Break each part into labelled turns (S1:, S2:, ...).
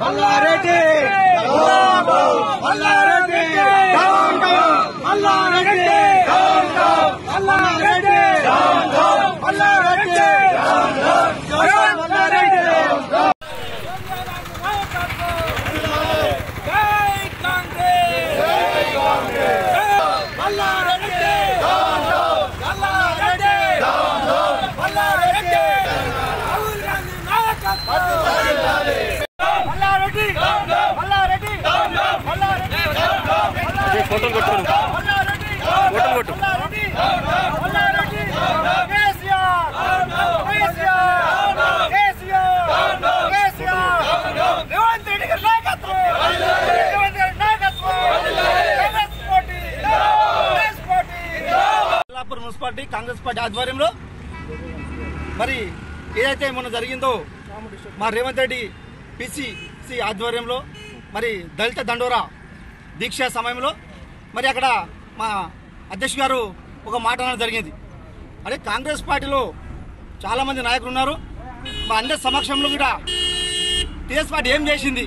S1: మల్లారెడ్డి మల్లారెడ్డి మల్లారెడ్డి మల్లారెడ్డి మల్లారెడ్డి మల్లారెడ్డి
S2: జై కాంగ్రెస్ మల్లారెడ్డి మల్లారెడ్డి మల్లారెడ్డి రాహుల్ గాంధీ నాయకత్వం మల్లారెడ్డి మల్లారెడ్డి మల్లారెడ్డి
S3: ఫోటోలు కొట్టారు
S2: మల్లారెడ్డి
S3: ఫోటోలు కొట్టు
S2: మల్లారెడ్డి మల్లారెడ్డి కేసీఆర్ కేసీఆర్ కేసీఆర్ కేసీఆర్ రేవంత్ రెడ్డి గారి నాయకత్వం రేవంత్ రెడ్డి నాయకత్వం Congress party Congress party
S1: Kollapur municipality Congress party ఆధ్వర్యంలో మరి ఏదైతే మొన్న జరిగిందో మా రేవంత్ రెడ్డి పిసిసి ఆధ్వర్యంలో మరి దళిత దండోరా దీక్ష సమయంలో మరి అక్కడ మా అధ్యక్షుడు గారు ఒక మాట అనడం జరిగింది. అదే కాంగ్రెస్ పార్టీలో చాలామంది నాయకులు ఉన్నారు. మా అందరి సమక్షంలో కూడా టీఎస్ పార్టీ ఏం చేసింది?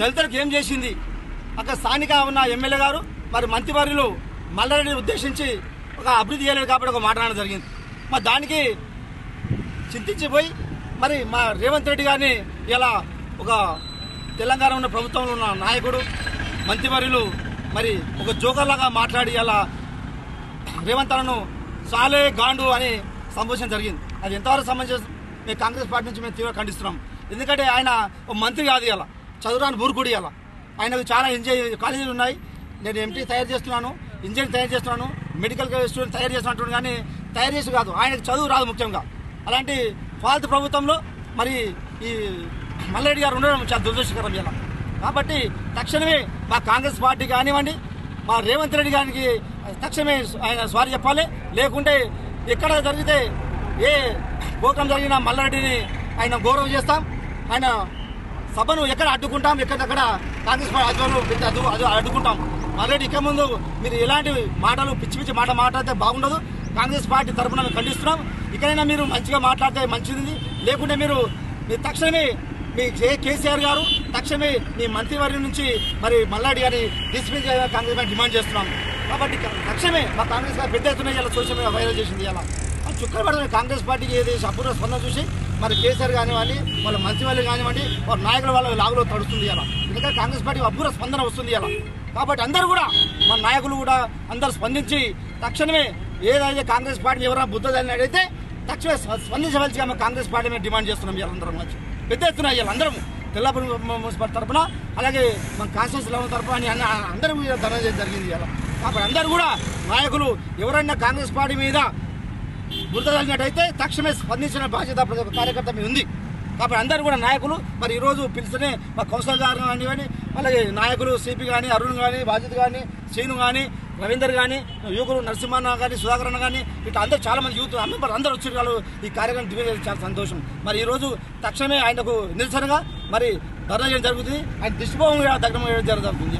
S1: దళితులకు ఏం చేసింది? అక్కడ స్థానిక ఉన్న ఎమ్మెల్యే గారు మరి మంత్రివర్యులు మల్లారెడ్డిని ఉద్దేశించి ఒక అభివృద్ధి చేయలేదు కాబట్టి ఒక మాట జరిగింది. మరి దానికి చింతించిపోయి మరి మా రేవంత్ రెడ్డి గారిని ఇలా ఒక తెలంగాణ ఉన్న ప్రభుత్వంలో ఉన్న నాయకుడు మంత్రివర్యులు మరి ఒక జోకర్లాగా మాట్లాడి ఇలా రేవంత్ అన్నను సాలే గాండు అని సంబోధన జరిగింది. అది ఎంతవరకు సంబంధించి మేము కాంగ్రెస్ పార్టీ నుంచి మేము తీవ్ర ఖండిస్తున్నాం. ఎందుకంటే ఆయన ఒక మంత్రి కాదు ఇలా చదువురాని బూరుకుడి ఇలా. ఆయనకు చాలా ఎంజాయ్ కాలేజీలు ఉన్నాయి. నేను ఎంటీ తయారు చేస్తున్నాను ఇంజనీర్ తయారు చేస్తున్నాను. మెడికల్ స్టూడెంట్ తయారు చేసినటువంటి కానీ తయారు చేసి కాదు ఆయనకు చదువు రాదు ముఖ్యంగా. అలాంటి ఫాల్తు ప్రభుత్వంలో మరి ఈ మల్లారెడ్డి గారు ఉండడం చాలా దురదృష్టకరం ఇలా కాబట్టి తక్షణమే మా కాంగ్రెస్ పార్టీ కానివ్వండి మా రేవంత్ రెడ్డి గారికి తక్షణమే ఆయన సారీ చెప్పాలి. లేకుంటే ఎక్కడ జరిగితే ఏ గోకం జరిగినా మల్లారెడ్డిని ఆయన గౌరవం చేస్తాం. ఆయన సభను ఎక్కడ అడ్డుకుంటాం ఎక్కడ కాంగ్రెస్ పార్టీ ఆధ్వర్యంలో అడ్డుకుంటాం. మల్లారెడ్డి ఇక ముందు మీరు ఎలాంటి మాటలు పిచ్చి పిచ్చి మాట మాట్లాడితే బాగుండదు. కాంగ్రెస్ పార్టీ తరఫున మేము ఖండిస్తున్నాం. ఇకనైనా మీరు మంచిగా మాట్లాడితే మంచిది లేకుంటే మీరు మీరు తక్షణమే మీ కేసీఆర్ గారు తక్షణమే మీ మంత్రివర్గం నుంచి మరి మల్లాడి గారి డిస్మిస్ చేయాలని కాంగ్రెస్ పార్టీ డిమాండ్ చేస్తున్నాం. కాబట్టి తక్షణమే మా కాంగ్రెస్ పార్టీ పెద్ద ఎత్తున ఇలా సోషల్ మీడియా వైరల్ చేసింది. ఇలా. చుక్కలు పడుతుంది కాంగ్రెస్ పార్టీకి ఏది అపూర్వ స్పందన చూసి మరి కేసీఆర్ కానివ్వండి వాళ్ళ వాళ్ళు కానివ్వండి వాళ్ళ నాయకుల వాళ్ళ లాగులో తడుస్తుంది అలా ఎందుకంటే కాంగ్రెస్ పార్టీ అబ్బుర స్పందన వస్తుంది అలా కాబట్టి అందరూ కూడా మన నాయకులు కూడా అందరూ స్పందించి తక్షణమే ఏదైతే కాంగ్రెస్ పార్టీ ఎవరైనా బుద్ధ అడిగితే తక్షణమే స్ప- స్పందించవలసిగా కాంగ్రెస్ పార్టీ మేము డిమాండ్ చేస్తున్నాం వీళ్ళందరం అందరం మంచి పెద్ద ఎత్తున ఇవాళ అందరం తెల్లపురం మున్సిపల్ తరఫున అలాగే మన కాన్స్టిట్యూన్స్ లెవెల్ తరఫున అని అన్న అందరూ ధర్నా చేయడం జరిగింది ఇలా. కాబట్టి అందరూ కూడా నాయకులు ఎవరైనా కాంగ్రెస్ పార్టీ మీద బురద తక్షణమే స్పందించిన బాధ్యత ప్రతి ఒక్క కార్యకర్త మీద ఉంది. కాబట్టి అందరూ కూడా నాయకులు మరి ఈరోజు పిలిచినే మా కౌన్సిలర్ గారు కానివ్వండి అలాగే నాయకులు సిపి కానీ అరుణ్ కానీ బాధ్యత కానీ శ్రీను కానీ రవీందర్ కానీ యువకులు నరసింహన్న కానీ సుధాకరణ కానీ ఇట్లా అందరూ చాలా మంది యూత్ అందరూ అందరూ వచ్చి వాళ్ళు ఈ కార్యక్రమం దిగేది చాలా సంతోషం. మరి ఈరోజు తక్షణమే ఆయనకు నిరసనగా మరి ధర్నా చేయడం జరుగుతుంది. ఆయన దిష్టిభావం దగ్గర జరుగుతుంది.